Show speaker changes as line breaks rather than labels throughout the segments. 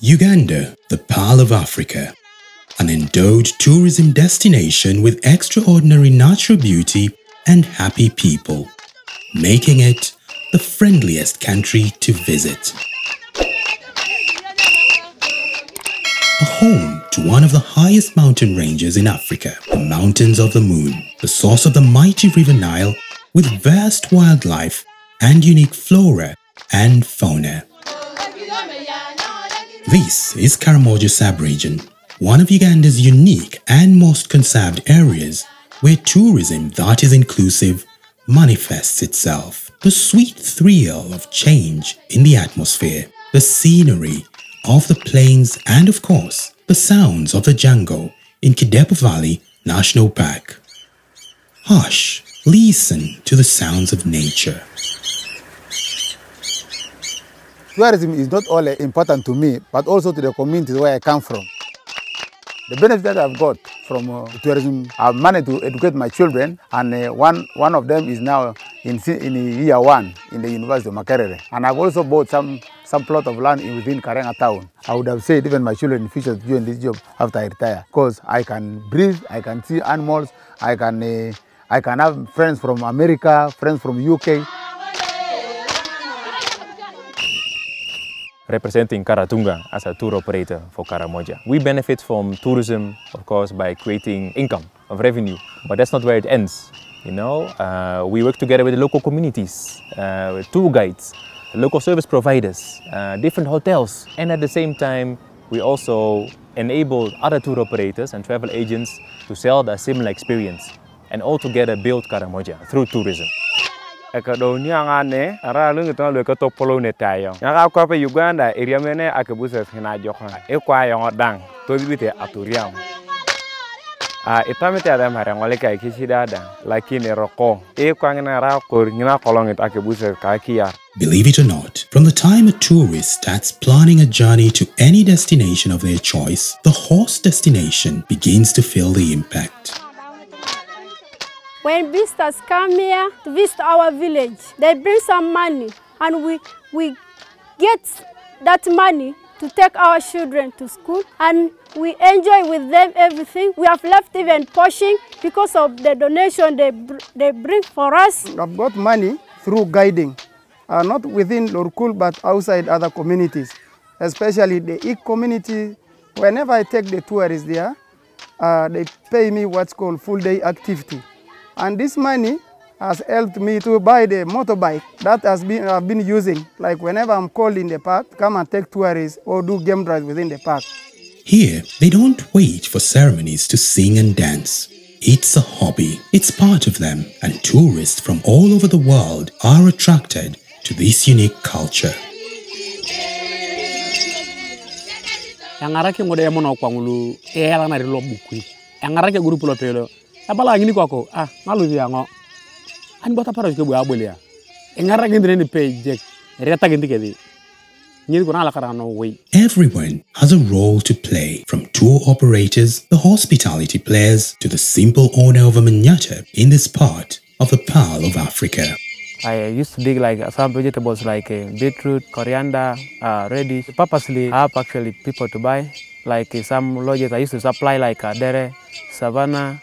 Uganda, the Pearl of Africa, an endowed tourism destination with extraordinary natural beauty and happy people, making it the friendliest country to visit. A home to one of the highest mountain ranges in Africa, the Mountains of the Moon, the source of the mighty River Nile with vast wildlife and unique flora and fauna. This is Karamoja sub-region, one of Uganda's unique and most conserved areas where tourism that is inclusive manifests itself. The sweet thrill of change in the atmosphere, the scenery of the plains and of course the sounds of the jungle in Kidepo Valley National Park. Hush, listen to the sounds of nature.
Tourism is not only important to me, but also to the communities where I come from. The benefit that I've got from uh, tourism, I've managed to educate my children, and uh, one, one of them is now in, in year one in the University of Makerere. And I've also bought some, some plot of land in, within Karenga town. I would have said even my children in future join this job after I retire, because I can breathe, I can see animals, I can, uh, I can have friends from America, friends from UK,
representing Karatunga as a tour operator for Karamoja. We benefit from tourism, of course, by creating income of revenue, but that's not where it ends. You know, uh, we work together with the local communities, uh, with tour guides, local service providers, uh, different hotels, and at the same time, we also enable other tour operators and travel agents to sell a similar experience and all together build Karamoja through tourism.
Angane ara lungi ne tayo ko Uganda aturiam a ngole ka kishidada lakini roko ngina
Believe it or not, from the time a tourist starts planning a journey to any destination of their choice, the host destination begins to feel the impact.
When visitors come here to visit our village, they bring some money and we, we get that money to take our children to school and we enjoy with them everything. We have left even pushing because of the donation they, they bring for us.
I've got money through guiding, uh, not within Lorkul but outside other communities, especially the Ik community. Whenever I take the tourists there, uh, they pay me what's called full day activity. And this money has helped me to buy the motorbike that has been, I've been using. Like whenever I'm called in the park, come and take tourists or do game drives within the park.
Here, they don't wait for ceremonies to sing and dance. It's a hobby. It's part of them, and tourists from all over the world are attracted to this unique culture.
yangarake ngode emono kwangulu ela na rilo bukui yangarake grupu lo pelo abala ngini kwako ah malu yango ani bota paro ke bu abolia yangarake ndene ni page reta gindi kedi. Nyiri kuna ala kara no
Everyone has a role to play, from tour operators, the hospitality players, to the simple owner of a manyatta in this part of the Pearl of Africa.
I used to dig like some vegetables like uh, beetroot, coriander, uh, radish. Purposely, I have actually people to buy. Like uh, some lodges, I used to supply like uh, dere, savannah,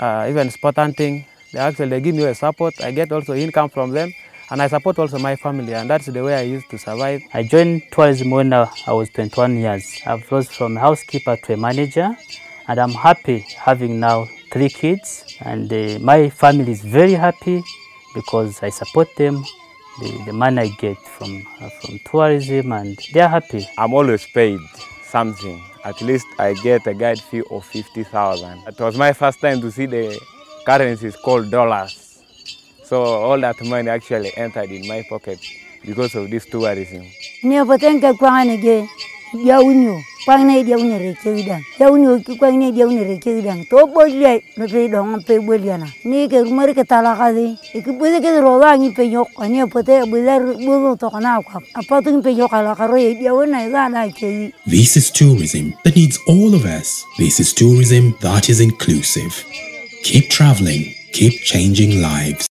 uh, even spot hunting. They actually they give me a support. I get also income from them, and I support also my family, and that's the way I used to survive.
I joined tourism when I was 21 years. I've rose from a housekeeper to a manager, and I'm happy having now three kids, and uh, my family is very happy because I support them. The, the money I get from uh, from tourism, and they're happy.
I'm always paid something. At least I get a guide fee of 50,000. It was my first time to see the currencies called dollars. So all that money actually entered in my pocket because of this tourism.
ge yaunyo dia yaunyo ki dia to no pe dong pe ni ke ke tala bode ke pe yok ani pote to kana kwa pe yok ala dia ga na ke
This is tourism that needs all of us. This is tourism that is inclusive. Keep traveling, keep changing lives.